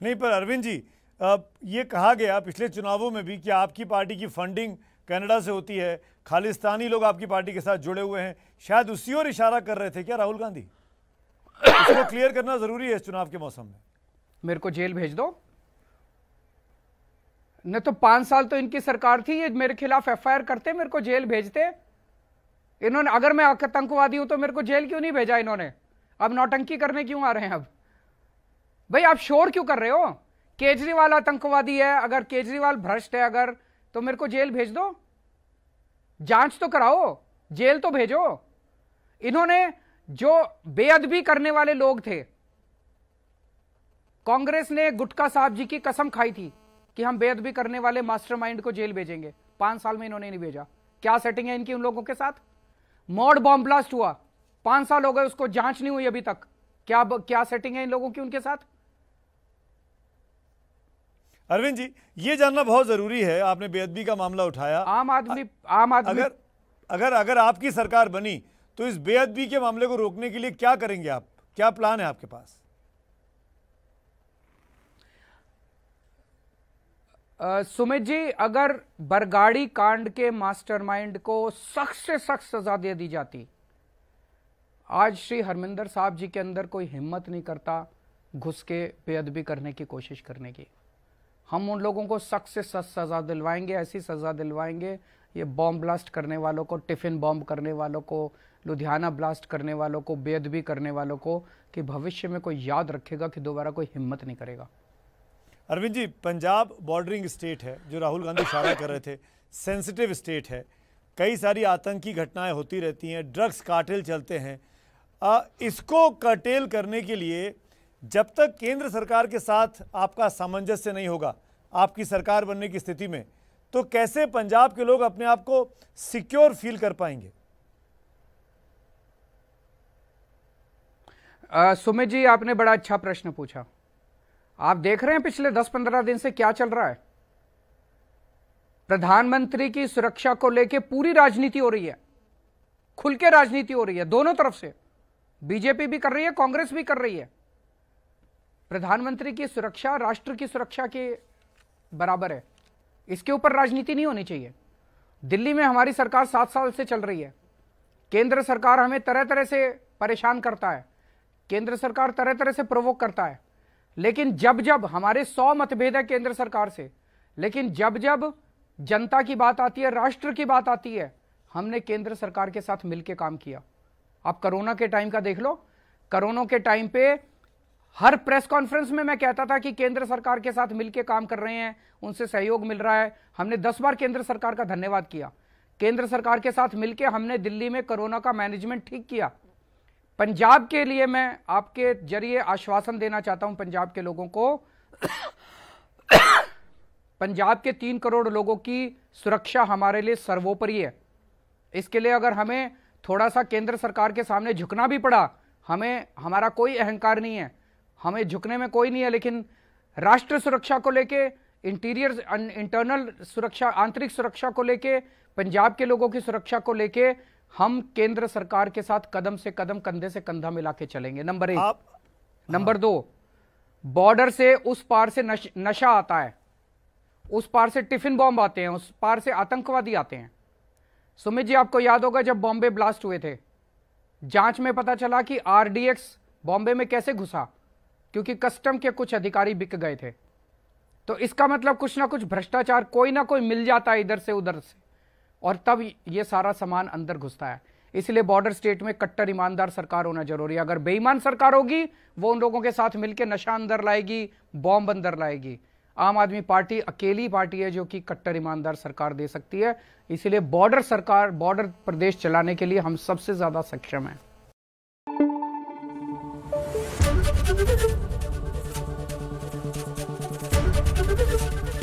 नहीं, पर अरविंद जी ये कहा गया पिछले चुनावों में भी कि आपकी पार्टी की फंडिंग कनाडा से होती है, खालिस्तानी लोग आपकी पार्टी के साथ जुड़े हुए हैं। शायद उसी और इशारा कर रहे थे क्या राहुल गांधी? इसको क्लियर करना ज़रूरी है इस चुनाव के मौसम में। मेरे को जेल भेज दो। न तो पाँच साल तो इनकी सरकार थी, ये मेरे खिलाफ एफआईआर करते, मेरे को जेल भेजते। इन्होंने, अगर मैं आतंकवादी हूँ तो मेरे को जेल क्यों नहीं भेजा इन्होंने? अब नौटंकी करने क्यों आ रहे हैं अब? भाई, आप शोर क्यों कर रहे हो? केजरीवाल आतंकवादी है, अगर केजरीवाल भ्रष्ट है अगर तो मेरे को जेल भेज दो। जाँच तो कराओ, जेल तो भेजो। इन्होंने जो बेअदबी करने वाले लोग थे, कांग्रेस ने गुटका साहब जी की कसम खाई थी कि हम बेअदबी करने वाले मास्टरमाइंड को जेल भेजेंगे। पाँच साल में इन्होंने नहीं भेजा। क्या सेटिंग है इनकी उन लोगों के साथ? मॉड बॉम्ब ब्लास्ट हुआ। पाँच साल हो गए, उसको जाँच नहीं हुई अभी तक। क्या क्या सेटिंग है इन लोगों की उनके साथ? अरविंद जी ये जानना बहुत ज़रूरी है आपने बेअदबी का मामला उठाया। आम आदमी आम आदमी अगर अगर अगर आपकी सरकार बनी तो इस बेअदबी के मामले को रोकने के लिए क्या करेंगे आप? क्या प्लान है आपके पास? सुमित जी अगर बरगाड़ी कांड के मास्टरमाइंड को सख्त से सख्त सजा दे दी जाती आज श्री हरमिंदर साहब जी के अंदर कोई हिम्मत नहीं करता घुस के बेअदबी करने की कोशिश करने की। हम उन लोगों को सख्त से सख्त सजा दिलवाएँगे ऐसी सजा दिलवाएँगे ये बॉम्ब ब्लास्ट करने वालों को टिफ़िन बॉम्ब करने वालों को लुधियाना ब्लास्ट करने वालों को बेअदबी करने वालों को कि भविष्य में कोई याद रखेगा कि दोबारा कोई हिम्मत नहीं करेगा। अरविंद जी पंजाब बॉर्डरिंग स्टेट है जो राहुल गांधी इशारा कर रहे थे सेंसिटिव स्टेट है। कई सारी आतंकी घटनाएँ होती रहती हैं ड्रग्स कार्टेल चलते हैं। आ, इसको कर्टेल करने के लिए जब तक केंद्र सरकार के साथ आपका सामंजस्य नहीं होगा, आपकी सरकार बनने की स्थिति में तो कैसे पंजाब के लोग अपने आप को सिक्योर फील कर पाएँगे? सुमित जी, आपने बड़ा अच्छा प्रश्न पूछा। आप देख रहे हैं पिछले 10-15 दिन से क्या चल रहा है? प्रधानमंत्री की सुरक्षा को लेकर पूरी राजनीति हो रही है। खुल के राजनीति हो रही है, दोनों तरफ़ से। बीजेपी भी कर रही है, कांग्रेस भी कर रही है। प्रधानमंत्री की सुरक्षा राष्ट्र की सुरक्षा के बराबर है। इसके ऊपर राजनीति नहीं होनी चाहिए। दिल्ली में हमारी सरकार सात साल से चल रही है। केंद्र सरकार हमें तरह तरह से परेशान करता है। केंद्र सरकार तरह तरह से प्रोवोक करता है। लेकिन जब जब हमारे सौ मतभेद है केंद्र सरकार से, लेकिन जब जब जनता की बात आती है, राष्ट्र की बात आती है, हमने केंद्र सरकार के साथ मिलकर काम किया। आप कोरोना के टाइम का देख लो। कोरोना के टाइम पे हर प्रेस कॉन्फ्रेंस में मैं कहता था कि केंद्र सरकार के साथ मिलकर काम कर रहे हैं, उनसे सहयोग मिल रहा है। हमने दस बार केंद्र सरकार का धन्यवाद किया। केंद्र सरकार के साथ मिलकर हमने दिल्ली में कोरोना का मैनेजमेंट ठीक किया। पंजाब के लिए मैं आपके ज़रिए आश्वासन देना चाहता हूँ पंजाब के लोगों को। पंजाब के तीन करोड़ लोगों की सुरक्षा हमारे लिए सर्वोपरि है। इसके लिए अगर हमें थोड़ा सा केंद्र सरकार के सामने झुकना भी पड़ा, हमें, हमारा कोई अहंकार नहीं है। हमें झुकने में कोई नहीं है लेकिन राष्ट्र सुरक्षा को लेके इंटीरियर इंटरनल सुरक्षा आंतरिक सुरक्षा को लेके पंजाब के लोगों की सुरक्षा को लेके हम केंद्र सरकार के साथ कदम से कदम कंधे से कंधा मिला के चलेंगे। नंबर एक आप, नंबर हाँ। दो बॉर्डर से उस पार से नश, नशा आता है। उस पार से टिफ़िन बॉम्ब आते हैं उस पार से आतंकवादी आते हैं। सुमित जी आपको याद होगा जब बॉम्बे ब्लास्ट हुए थे जाँच में पता चला कि आरडीएक्स बॉम्बे में कैसे घुसा। क्योंकि कस्टम के कुछ अधिकारी बिक गए थे। तो इसका मतलब कुछ ना कुछ भ्रष्टाचार कोई ना कोई मिल जाता है इधर से उधर से। और तब ये सारा सामान अंदर घुसता है। इसलिए बॉर्डर स्टेट में कट्टर, ईमानदार सरकार होना ज़रूरी है। अगर बेईमान सरकार होगी, वो उन लोगों के साथ मिलकर नशा अंदर लाएगी बॉम्ब अंदर लाएगी। आम आदमी पार्टी, अकेली पार्टी है जो कि कट्टर, ईमानदार सरकार दे सकती है। इसलिए बॉर्डर सरकार बॉर्डर प्रदेश चलाने के लिए हम सबसे ज़्यादा सक्षम हैं।